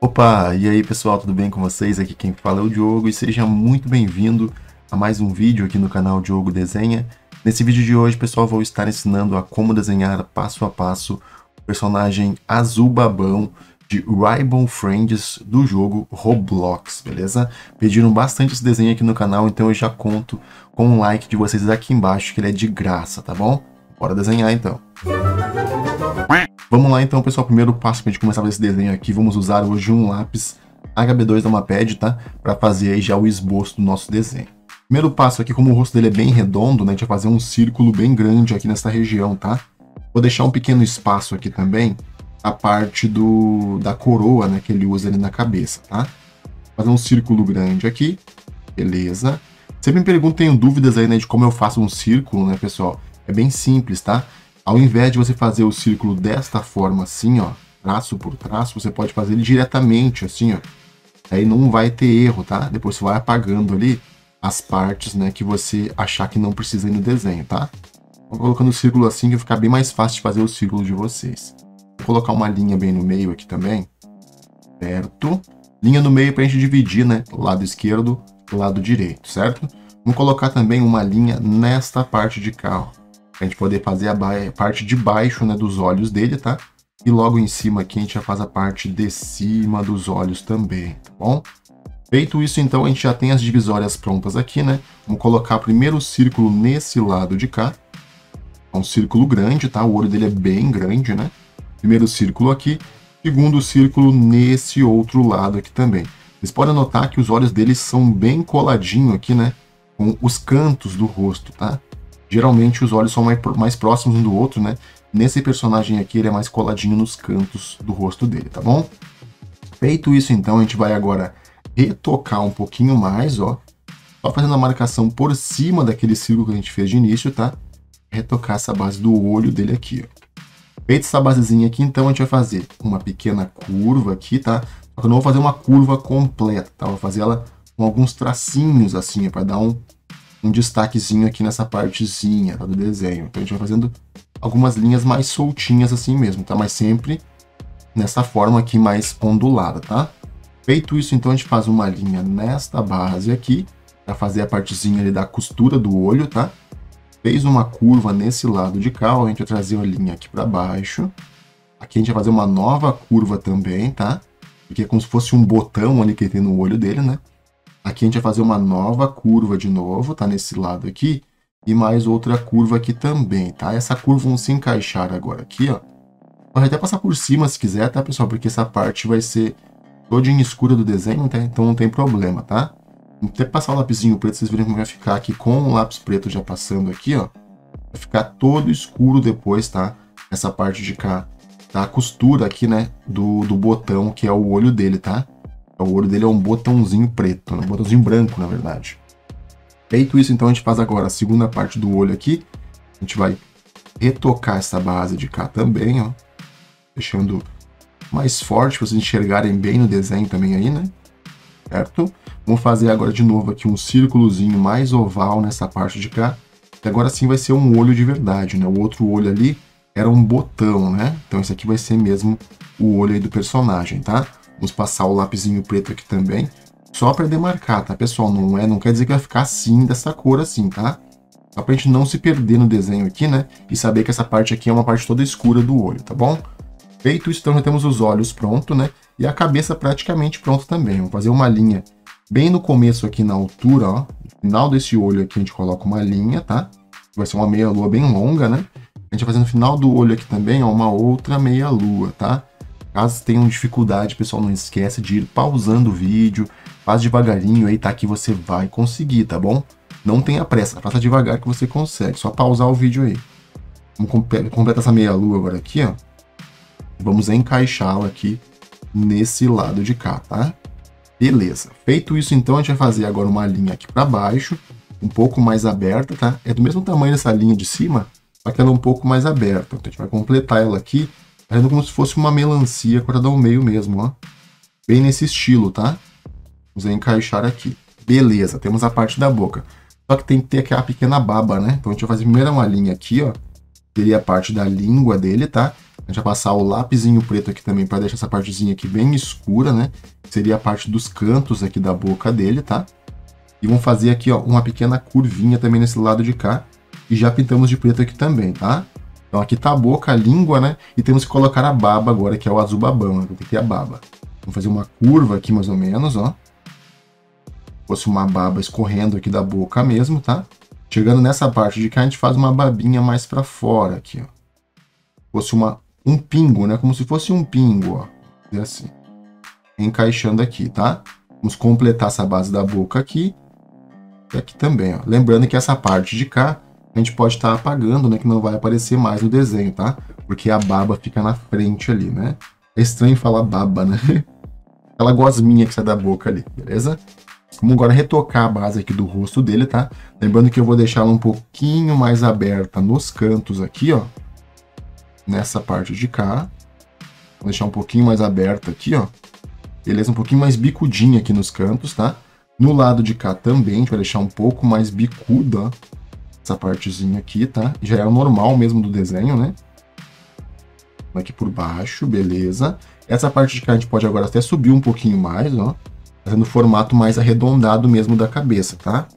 Opa, e aí pessoal, tudo bem com vocês? Aqui quem fala é o Diogo e seja muito bem-vindo a mais um vídeo aqui no canal Diogo Desenha. Nesse vídeo de hoje, pessoal, vou estar ensinando a como desenhar passo a passo o personagem Azul Babão de Rainbow Friends do jogo Roblox, beleza? Pediram bastante esse desenho aqui no canal, então eu já conto com um like de vocês aqui embaixo, que ele é de graça, tá bom? Bora desenhar então. Vamos lá então, pessoal. Primeiro passo para a gente começar a fazer esse desenho aqui, vamos usar hoje um lápis HB2 da Mapad, tá? Para fazer aí já o esboço do nosso desenho. Primeiro passo aqui, como o rosto dele é bem redondo, né? A gente vai fazer um círculo bem grande aqui nessa região, tá? Vou deixar um pequeno espaço aqui também, a parte do, da coroa, né? Que ele usa ali na cabeça, tá? Fazer um círculo grande aqui, beleza. Sempre me perguntam, tenho dúvidas aí, né? De como eu faço um círculo, né, pessoal? É bem simples, tá? Ao invés de você fazer o círculo desta forma assim, ó, traço por traço, você pode fazer ele diretamente assim, ó. Aí não vai ter erro, tá? Depois você vai apagando ali as partes, né, que você achar que não precisa ir no desenho, tá? Vou colocando o círculo assim que vai ficar bem mais fácil de fazer o círculo de vocês. Vou colocar uma linha bem no meio aqui também. Certo? Linha no meio para a gente dividir, né? Lado esquerdo, lado direito, certo? Vamos colocar também uma linha nesta parte de cá, ó a gente poder fazer a parte de baixo né, dos olhos dele, tá? E logo em cima aqui a gente já faz a parte de cima dos olhos também, tá bom? Feito isso, então, a gente já tem as divisórias prontas aqui, né? Vamos colocar primeiro o círculo nesse lado de cá. É um círculo grande, tá? O olho dele é bem grande, né? Primeiro círculo aqui. Segundo círculo nesse outro lado aqui também. Vocês podem notar que os olhos dele são bem coladinhos aqui, né? Com os cantos do rosto, tá? Geralmente os olhos são mais, mais próximos um do outro, né? Nesse personagem aqui ele é mais coladinho nos cantos do rosto dele, tá bom? Feito isso então, a gente vai agora retocar um pouquinho mais, ó. Só fazendo a marcação por cima daquele círculo que a gente fez de início, tá? Retocar essa base do olho dele aqui, ó. Feita essa basezinha aqui, então a gente vai fazer uma pequena curva aqui, tá? Só que eu não vou fazer uma curva completa, tá? Vou fazer ela com alguns tracinhos assim, para dar um um destaquezinho aqui nessa partezinha tá, do desenho. Então a gente vai fazendo algumas linhas mais soltinhas assim mesmo, tá? Mas sempre nessa forma aqui mais ondulada, tá? Feito isso, então a gente faz uma linha nesta base aqui, para fazer a partezinha ali da costura do olho, tá? Fez uma curva nesse lado de cá, ó, a gente vai trazer a linha aqui para baixo. Aqui a gente vai fazer uma nova curva também, tá? Porque é como se fosse um botão ali que tem no olho dele, né? Aqui a gente vai fazer uma nova curva de novo, tá? Nesse lado aqui. E mais outra curva aqui também, tá? Essa curva vão se encaixar agora aqui, ó. Pode até passar por cima se quiser, tá, pessoal? Porque essa parte vai ser toda em escura do desenho, tá? Então não tem problema, tá? Vou até passar o lapisinho preto, vocês verem como vai ficar aqui com o lápis preto já passando aqui, ó. Vai ficar todo escuro depois, tá? Essa parte de cá, tá? A costura aqui, né, do, do botão, que é o olho dele, tá? O olho dele é um botãozinho preto, né? um botãozinho branco, na verdade. Feito isso, então, a gente faz agora a segunda parte do olho aqui. A gente vai retocar essa base de cá também, ó. Deixando mais forte, para vocês enxergarem bem no desenho também aí, né? Certo? Vamos fazer agora de novo aqui um círculozinho mais oval nessa parte de cá. E agora sim vai ser um olho de verdade, né? O outro olho ali era um botão, né? Então esse aqui vai ser mesmo o olho aí do personagem, tá? Vamos passar o lapisinho preto aqui também, só para demarcar, tá, pessoal? Não é, não quer dizer que vai ficar assim, dessa cor assim, tá? Só pra gente não se perder no desenho aqui, né? E saber que essa parte aqui é uma parte toda escura do olho, tá bom? Feito isso, então já temos os olhos pronto, né? E a cabeça praticamente pronto também. Vamos fazer uma linha bem no começo aqui na altura, ó. No final desse olho aqui a gente coloca uma linha, tá? Vai ser uma meia lua bem longa, né? A gente vai fazer no final do olho aqui também, ó, uma outra meia lua, tá? Caso tenham dificuldade, pessoal, não esquece de ir pausando o vídeo, faz devagarinho aí, tá? Que você vai conseguir, tá bom? Não tenha pressa, faça devagar que você consegue, só pausar o vídeo aí. Vamos completar essa meia lua agora aqui, ó. Vamos encaixá-la aqui nesse lado de cá, tá? Beleza. Feito isso, então, a gente vai fazer agora uma linha aqui para baixo, um pouco mais aberta, tá? É do mesmo tamanho dessa linha de cima, só que ela é um pouco mais aberta. Então, a gente vai completar ela aqui fazendo como se fosse uma melancia cortada ao meio mesmo, ó. Bem nesse estilo, tá? Vamos encaixar aqui. Beleza, temos a parte da boca. Só que tem que ter aquela pequena baba, né? Então a gente vai fazer primeiro uma linha aqui, ó. Seria a parte da língua dele, tá? A gente vai passar o lápisinho preto aqui também para deixar essa partezinha aqui bem escura, né? Seria a parte dos cantos aqui da boca dele, tá? E vamos fazer aqui, ó, uma pequena curvinha também nesse lado de cá. E já pintamos de preto aqui também, tá? Então aqui tá a boca, a língua, né? E temos que colocar a baba agora, que é o azul babão, né? Tem que ter a baba. Vamos fazer uma curva aqui mais ou menos, ó. Fosse uma baba escorrendo aqui da boca mesmo, tá? Chegando nessa parte de cá, a gente faz uma babinha mais para fora aqui, ó. Fosse uma, um pingo, né? Como se fosse um pingo, ó. E assim. Encaixando aqui, tá? Vamos completar essa base da boca aqui. E aqui também, ó. Lembrando que essa parte de cá, a gente pode estar tá apagando, né? Que não vai aparecer mais no desenho, tá? Porque a baba fica na frente ali, né? É estranho falar baba, né? Aquela gosminha que sai da boca ali, beleza? Vamos agora retocar a base aqui do rosto dele, tá? Lembrando que eu vou deixar ela um pouquinho mais aberta nos cantos aqui, ó. Nessa parte de cá. Vou deixar um pouquinho mais aberta aqui, ó. Beleza? Um pouquinho mais bicudinha aqui nos cantos, tá? No lado de cá também, a gente vai deixar um pouco mais bicuda, ó. Essa partezinha aqui, tá? Já é o normal mesmo do desenho, né? Aqui por baixo, beleza. Essa parte de cá a gente pode agora até subir um pouquinho mais, ó fazendo o formato mais arredondado mesmo da cabeça, tá?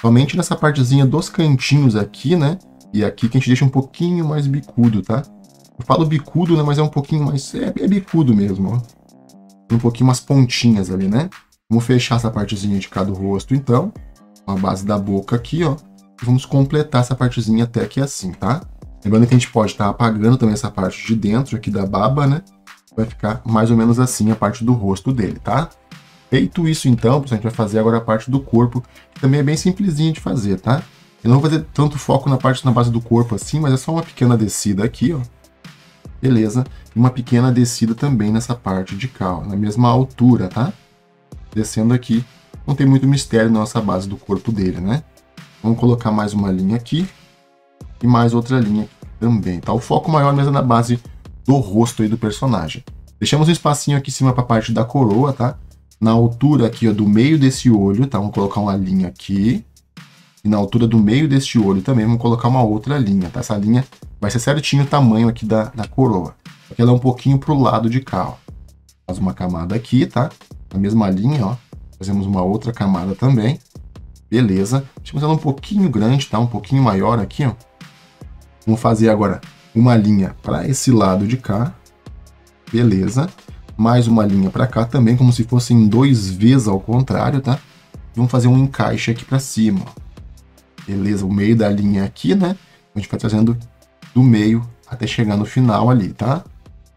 Somente nessa partezinha dos cantinhos aqui, né? E aqui que a gente deixa um pouquinho mais bicudo, tá? Eu falo bicudo, né? Mas é um pouquinho mais... É, é bicudo mesmo, ó. Um pouquinho umas pontinhas ali, né? Vamos fechar essa partezinha de cada rosto, então. A base da boca aqui, ó. E vamos completar essa partezinha até aqui assim, tá? Lembrando que a gente pode estar tá apagando também essa parte de dentro aqui da baba, né? Vai ficar mais ou menos assim a parte do rosto dele, tá? Feito isso, então, a gente vai fazer agora a parte do corpo, que também é bem simplesinha de fazer, tá? Eu não vou fazer tanto foco na parte na base do corpo assim, mas é só uma pequena descida aqui, ó. Beleza? E uma pequena descida também nessa parte de cá, ó, na mesma altura, tá? Descendo aqui. Não tem muito mistério na nossa base do corpo dele, né? Vamos colocar mais uma linha aqui e mais outra linha também, tá? O foco maior mesmo é na base do rosto aí do personagem. Deixamos um espacinho aqui em cima para a parte da coroa, tá? na altura aqui ó, do meio desse olho, tá? Vamos colocar uma linha aqui. E na altura do meio deste olho também vamos colocar uma outra linha, tá? Essa linha vai ser certinho o tamanho aqui da, da coroa. Aqui ela é um pouquinho pro lado de cá, ó. Faz uma camada aqui, tá? Na mesma linha, ó. Fazemos uma outra camada também. Beleza. Deixamos ela um pouquinho grande, tá? Um pouquinho maior aqui, ó. Vamos fazer agora uma linha para esse lado de cá. Beleza mais uma linha para cá também, como se fossem dois Vs ao contrário, tá? Vamos fazer um encaixe aqui para cima, Beleza, o meio da linha aqui, né? A gente vai trazendo do meio até chegar no final ali, tá?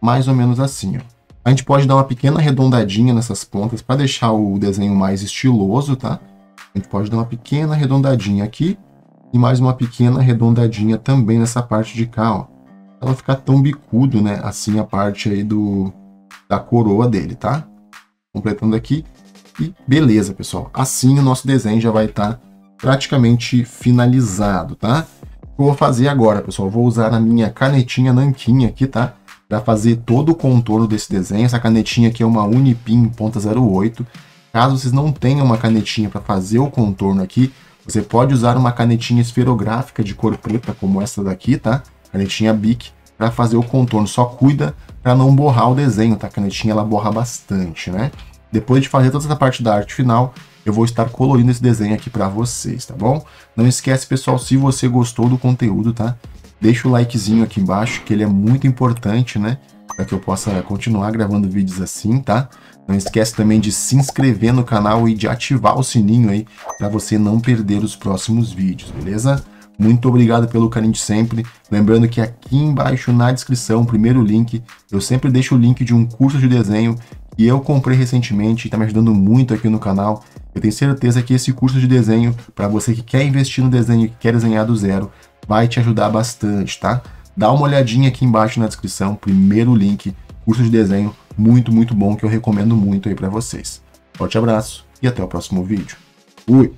Mais ou menos assim, ó. A gente pode dar uma pequena arredondadinha nessas pontas para deixar o desenho mais estiloso, tá? A gente pode dar uma pequena arredondadinha aqui e mais uma pequena arredondadinha também nessa parte de cá, ó. Ela ficar tão bicudo, né? Assim a parte aí do, da coroa dele, tá? Completando aqui. E beleza, pessoal. Assim o nosso desenho já vai estar tá praticamente finalizado, tá? O que eu vou fazer agora, pessoal? Vou usar a minha canetinha nanquinha aqui, tá? Para fazer todo o contorno desse desenho. Essa canetinha aqui é uma Unipin ponta .08. Caso vocês não tenham uma canetinha para fazer o contorno aqui, você pode usar uma canetinha esferográfica de cor preta, como essa daqui, tá? Canetinha Bic, para fazer o contorno. Só cuida para não borrar o desenho, tá? A canetinha ela borra bastante, né? Depois de fazer toda essa parte da arte final, eu vou estar colorindo esse desenho aqui para vocês, tá bom? Não esquece, pessoal, se você gostou do conteúdo, tá? Deixa o likezinho aqui embaixo, que ele é muito importante, né? Para que eu possa continuar gravando vídeos assim, tá? Não esquece também de se inscrever no canal e de ativar o sininho aí, para você não perder os próximos vídeos, beleza? Muito obrigado pelo carinho de sempre. Lembrando que aqui embaixo na descrição, primeiro link, eu sempre deixo o link de um curso de desenho que eu comprei recentemente e está me ajudando muito aqui no canal. Eu tenho certeza que esse curso de desenho, para você que quer investir no desenho e quer desenhar do zero, vai te ajudar bastante, tá? Dá uma olhadinha aqui embaixo na descrição, primeiro link, curso de desenho, muito, muito bom, que eu recomendo muito aí para vocês. Forte abraço e até o próximo vídeo. Fui!